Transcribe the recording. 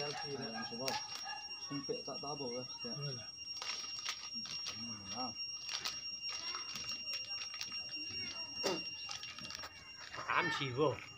selfie lah sebab sempit tak tahu lah. Am sih boh.